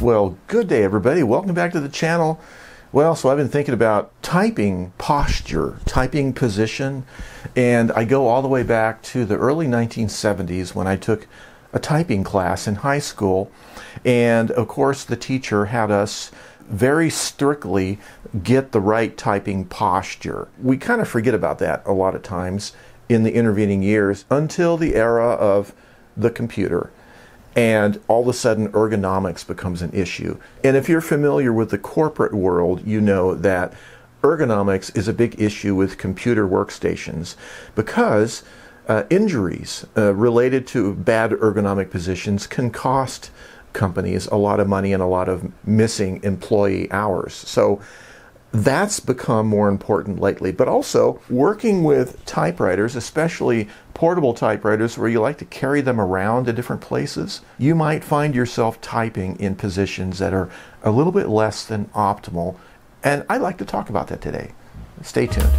Well, good day, everybody. Welcome back to the channel. Well, so I've been thinking about typing posture, typing position, and I go all the way back to the early 1970s when I took a typing class in high school. And of course, the teacher had us very strictly get the right typing posture. We kind of forget about that a lot of times in the intervening years until the era of the computer and all of a sudden ergonomics becomes an issue. And if you're familiar with the corporate world, you know that ergonomics is a big issue with computer workstations because uh, injuries uh, related to bad ergonomic positions can cost companies a lot of money and a lot of missing employee hours. So that's become more important lately. But also working with typewriters, especially portable typewriters where you like to carry them around to different places, you might find yourself typing in positions that are a little bit less than optimal. And I'd like to talk about that today. Stay tuned.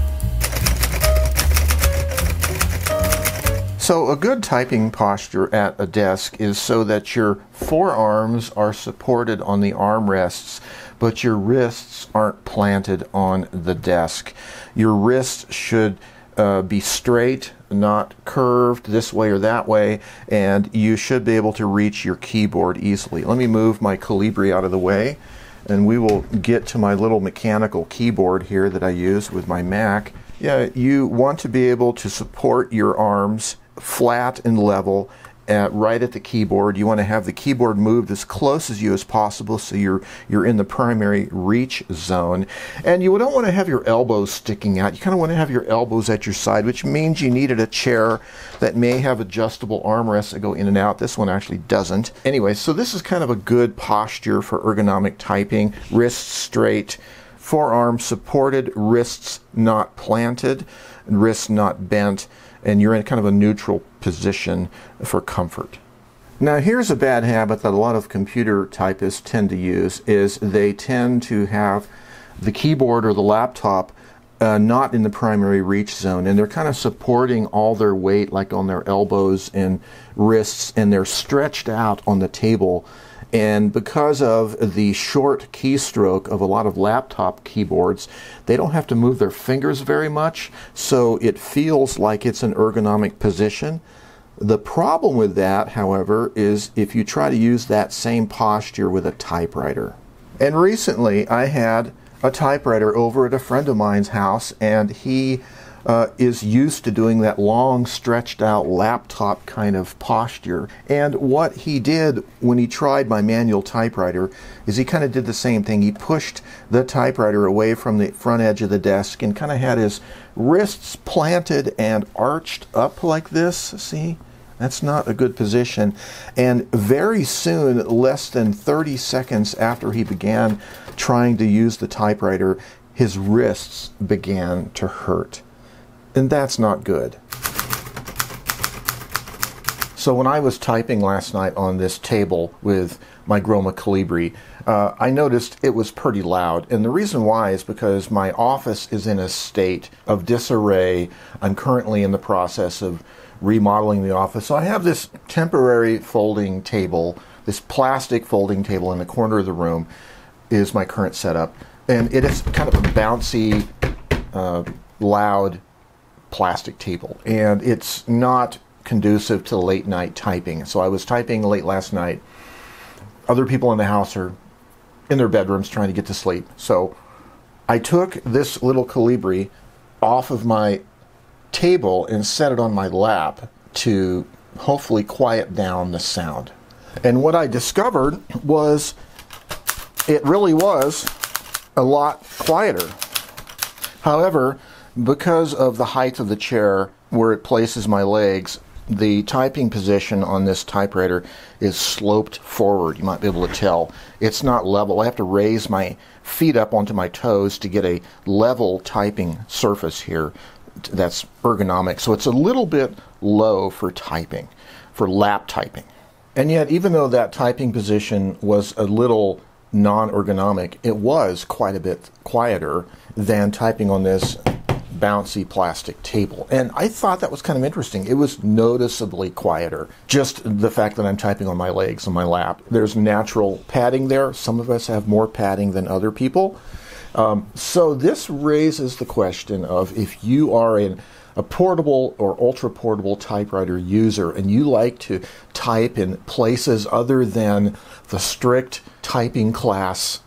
So, a good typing posture at a desk is so that your forearms are supported on the armrests but your wrists aren't planted on the desk. Your wrists should uh, be straight, not curved this way or that way, and you should be able to reach your keyboard easily. Let me move my Kolibri out of the way, and we will get to my little mechanical keyboard here that I use with my Mac. Yeah, you want to be able to support your arms flat and level at, right at the keyboard. You want to have the keyboard moved as close as you as possible so you're you're in the primary reach zone. And you don't want to have your elbows sticking out. You kind of want to have your elbows at your side, which means you needed a chair that may have adjustable armrests that go in and out. This one actually doesn't. Anyway, so this is kind of a good posture for ergonomic typing. Wrists straight, forearms supported, wrists not planted, wrists not bent and you're in kind of a neutral position for comfort. Now here's a bad habit that a lot of computer typists tend to use is they tend to have the keyboard or the laptop uh, not in the primary reach zone and they're kind of supporting all their weight like on their elbows and wrists and they're stretched out on the table and because of the short keystroke of a lot of laptop keyboards, they don't have to move their fingers very much, so it feels like it's an ergonomic position. The problem with that, however, is if you try to use that same posture with a typewriter. And recently I had a typewriter over at a friend of mine's house, and he uh, is used to doing that long, stretched out laptop kind of posture. And what he did when he tried my manual typewriter is he kind of did the same thing. He pushed the typewriter away from the front edge of the desk and kind of had his wrists planted and arched up like this. See? That's not a good position. And very soon, less than 30 seconds after he began trying to use the typewriter, his wrists began to hurt and that's not good. So when I was typing last night on this table with my Groma Kolibri, uh, I noticed it was pretty loud. And the reason why is because my office is in a state of disarray. I'm currently in the process of remodeling the office. So I have this temporary folding table, this plastic folding table in the corner of the room is my current setup. And it is kind of a bouncy, uh, loud plastic table, and it's not conducive to late night typing. So I was typing late last night. Other people in the house are in their bedrooms trying to get to sleep. So I took this little Kolibri off of my table and set it on my lap to hopefully quiet down the sound. And what I discovered was it really was a lot quieter. However, because of the height of the chair where it places my legs, the typing position on this typewriter is sloped forward. You might be able to tell. It's not level. I have to raise my feet up onto my toes to get a level typing surface here that's ergonomic. So it's a little bit low for typing, for lap typing. And yet, even though that typing position was a little non ergonomic, it was quite a bit quieter than typing on this bouncy plastic table. And I thought that was kind of interesting. It was noticeably quieter. Just the fact that I'm typing on my legs, on my lap. There's natural padding there. Some of us have more padding than other people. Um, so this raises the question of if you are an a portable or ultra portable typewriter user and you like to type in places other than the strict typing class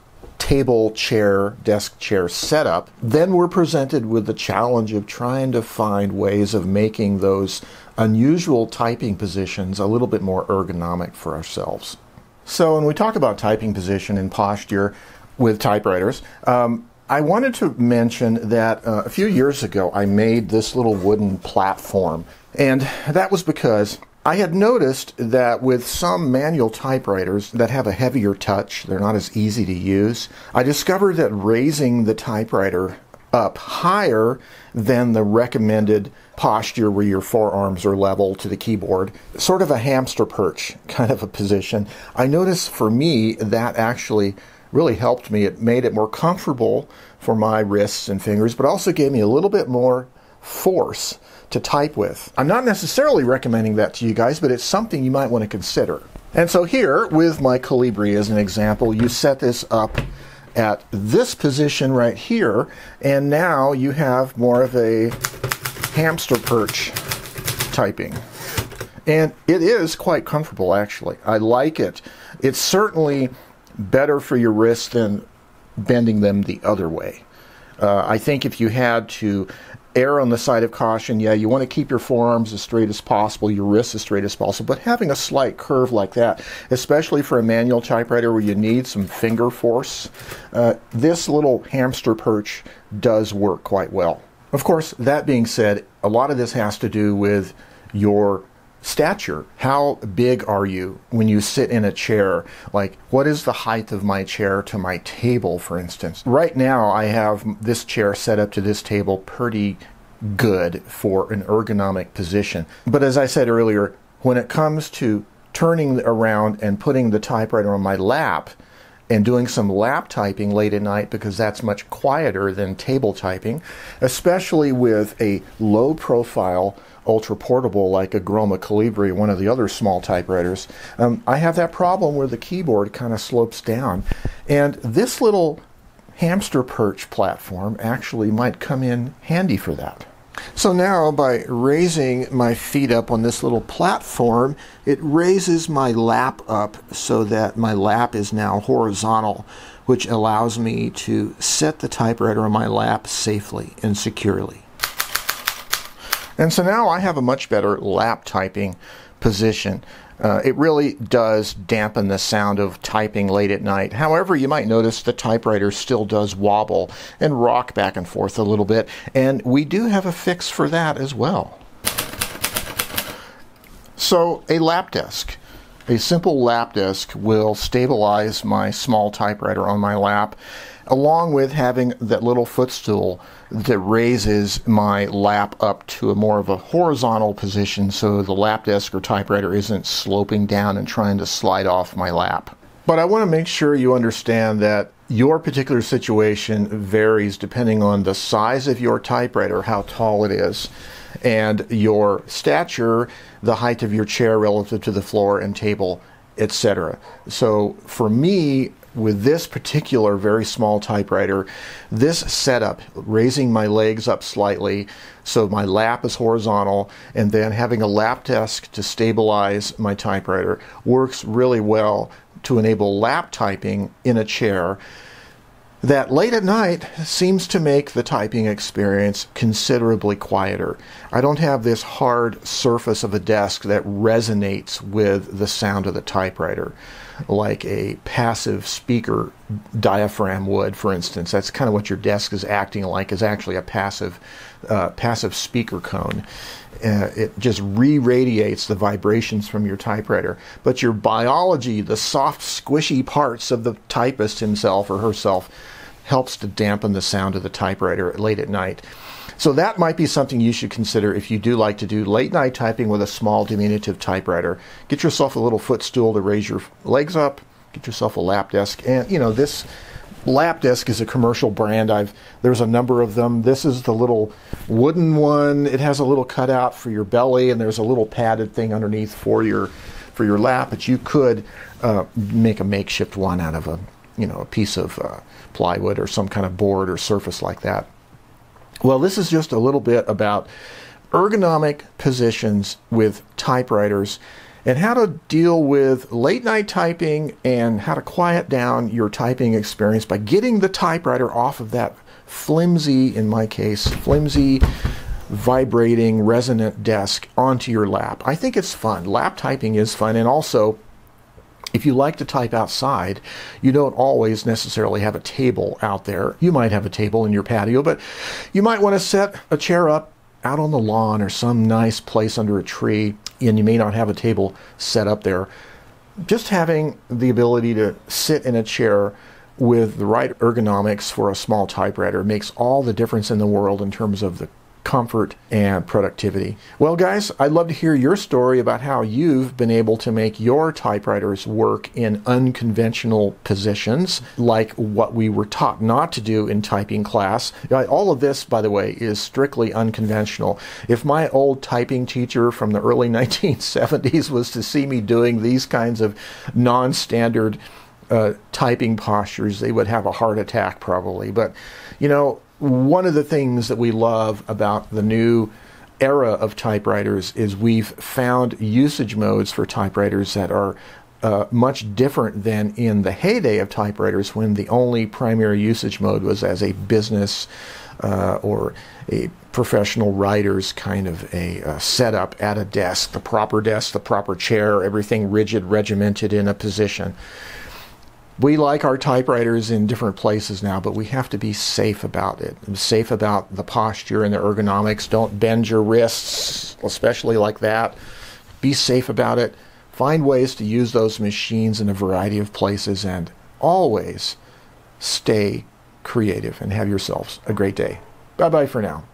table, chair, desk chair setup, then we're presented with the challenge of trying to find ways of making those unusual typing positions a little bit more ergonomic for ourselves. So, when we talk about typing position and posture with typewriters, um, I wanted to mention that uh, a few years ago I made this little wooden platform, and that was because I had noticed that with some manual typewriters that have a heavier touch, they're not as easy to use. I discovered that raising the typewriter up higher than the recommended posture where your forearms are level to the keyboard, sort of a hamster perch kind of a position. I noticed for me that actually really helped me. It made it more comfortable for my wrists and fingers, but also gave me a little bit more force to type with. I'm not necessarily recommending that to you guys, but it's something you might want to consider. And so here, with my Kolibri as an example, you set this up at this position right here, and now you have more of a hamster perch typing. And it is quite comfortable, actually. I like it. It's certainly better for your wrists than bending them the other way. Uh, I think if you had to err on the side of caution, yeah, you want to keep your forearms as straight as possible, your wrists as straight as possible, but having a slight curve like that, especially for a manual typewriter where you need some finger force, uh, this little hamster perch does work quite well. Of course, that being said, a lot of this has to do with your stature. How big are you when you sit in a chair? Like, what is the height of my chair to my table, for instance? Right now, I have this chair set up to this table pretty good for an ergonomic position. But as I said earlier, when it comes to turning around and putting the typewriter on my lap, and doing some lap typing late at night because that's much quieter than table typing, especially with a low profile ultra portable like a Groma Kolibri, one of the other small typewriters, um, I have that problem where the keyboard kind of slopes down. And this little hamster perch platform actually might come in handy for that. So now by raising my feet up on this little platform, it raises my lap up so that my lap is now horizontal, which allows me to set the typewriter on my lap safely and securely. And so now I have a much better lap typing position. Uh, it really does dampen the sound of typing late at night. However, you might notice the typewriter still does wobble and rock back and forth a little bit, and we do have a fix for that as well. So, a lap desk. A simple lap desk will stabilize my small typewriter on my lap along with having that little footstool that raises my lap up to a more of a horizontal position so the lap desk or typewriter isn't sloping down and trying to slide off my lap. But I want to make sure you understand that your particular situation varies depending on the size of your typewriter, how tall it is, and your stature, the height of your chair relative to the floor and table, etc. So for me, with this particular very small typewriter, this setup, raising my legs up slightly so my lap is horizontal, and then having a lap desk to stabilize my typewriter works really well to enable lap typing in a chair that late at night seems to make the typing experience considerably quieter. I don't have this hard surface of a desk that resonates with the sound of the typewriter like a passive speaker diaphragm would, for instance. That's kind of what your desk is acting like, is actually a passive, uh, passive speaker cone. Uh, it just re-radiates the vibrations from your typewriter. But your biology, the soft, squishy parts of the typist himself or herself, helps to dampen the sound of the typewriter late at night. So that might be something you should consider if you do like to do late night typing with a small diminutive typewriter. Get yourself a little footstool to raise your legs up. Get yourself a lap desk, and you know this Lapdesk is a commercial brand. I've there's a number of them. This is the little wooden one. It has a little cutout for your belly, and there's a little padded thing underneath for your for your lap. But you could uh, make a makeshift one out of a you know a piece of uh, plywood or some kind of board or surface like that. Well, this is just a little bit about ergonomic positions with typewriters and how to deal with late night typing and how to quiet down your typing experience by getting the typewriter off of that flimsy, in my case, flimsy, vibrating, resonant desk onto your lap. I think it's fun. Lap typing is fun, and also, if you like to type outside, you don't always necessarily have a table out there. You might have a table in your patio, but you might want to set a chair up out on the lawn or some nice place under a tree, and you may not have a table set up there. Just having the ability to sit in a chair with the right ergonomics for a small typewriter makes all the difference in the world in terms of the comfort and productivity. Well, guys, I'd love to hear your story about how you've been able to make your typewriters work in unconventional positions, like what we were taught not to do in typing class. All of this, by the way, is strictly unconventional. If my old typing teacher from the early 1970s was to see me doing these kinds of non standard uh, typing postures, they would have a heart attack probably. But, you know, one of the things that we love about the new era of typewriters is we've found usage modes for typewriters that are uh, much different than in the heyday of typewriters when the only primary usage mode was as a business uh, or a professional writer's kind of a uh, setup at a desk, the proper desk, the proper chair, everything rigid, regimented in a position we like our typewriters in different places now, but we have to be safe about it. Safe about the posture and the ergonomics. Don't bend your wrists, especially like that. Be safe about it. Find ways to use those machines in a variety of places and always stay creative and have yourselves a great day. Bye bye for now.